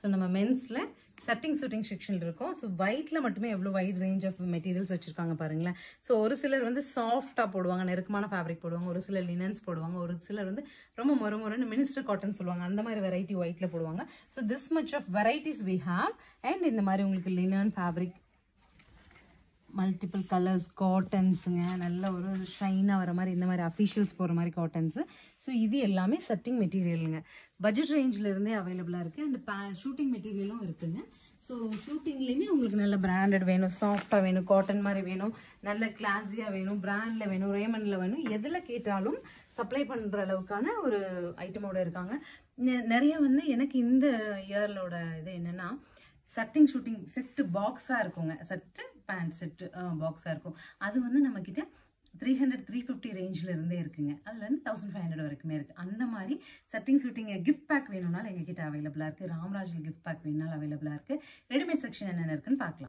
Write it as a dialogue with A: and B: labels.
A: So நம்ம மென்ஸில் shirting suiting section இருக்கும். ஸோ ஒயிட்டில் மட்டுமே எவ்வளோ வைட் ரேஞ்ச் ஆஃப் மெட்டீரியல்ஸ் வச்சுருக்காங்க பாருங்களேன். ஸோ ஒரு சிலர் வந்து சாஃப்டாக போடுவாங்க நெருக்கமான ஃபேப்ரிக் போடுவாங்க ஒரு சிலர் லினன்ஸ் போடுவாங்க ஒரு சிலர் வந்து ரொம்ப மொறு மொறுன்னு மினிஸ்டர் காட்டன் சொல்லுவாங்க. அந்த மாதிரி வெரைட்டி ஒயிட்டில் போடுவாங்க. So this much of varieties we have and இந்த மாதிரி உங்களுக்கு லினன் ஃபேப்ரிக் மல்டிபிள் கலர்ஸ் காட்டன்ஸுங்க நல்ல ஒரு ஷைனாக வர மாதிரி இந்த மாதிரி அஃபிஷியல்ஸ் போகிற மாதிரி காட்டன்ஸு ஸோ இது எல்லாமே சட்டிங் மெட்டீரியலுங்க பட்ஜெட் ரேஞ்சில் இருந்தே அவைலபிளாக இருக்குது அண்ட் பே ஷூட்டிங் மெட்டீரியலும் இருக்குதுங்க ஸோ ஷூட்டிங்லேயுமே உங்களுக்கு நல்ல பிராண்டட் வேணும் சாஃப்டாக வேணும் காட்டன் மாதிரி வேணும் நல்ல கிளாஸியாக வேணும் பிராண்டில் வேணும் ரேமண்டில் வேணும் எதில் கேட்டாலும் சப்ளை பண்ணுற அளவுக்கான ஒரு ஐட்டமோடு இருக்காங்க. நெ- நிறைய வந்து எனக்கு இந்த இயர்லோட இது என்னென்னா சட்டிங் ஷூட்டிங் செட்டு பாக்ஸாக இருக்குங்க. செட்டு பேண்ட் செட்டு பாக்ஸாக இருக்கும். அது வந்து நம்மக்கிட்ட த்ரீ ஹண்ட்ரட் த்ரீ ஃபிஃப்டி ரேஞ்சில் இருந்தே இருக்குங்க. அதுலேருந்து தௌசண்ட் ஃபைவ் ஹண்ட்ரட் வரைக்குமே இருக்குது அந்த மாதிரி செட்டிங் ஷூட்டிங் கிஃப்ட் பேக் வேணும்னாலும் எங்ககிட்ட அவைலபிளாக இருக்குது ராம்ராஜில் கிஃப்ட் பேக் வேணுனாலும் அவைலபிளாக இருக்குது ரெடிமேட் செக்ஷன் என்னென்ன இருக்குன்னு பார்க்கலாம்.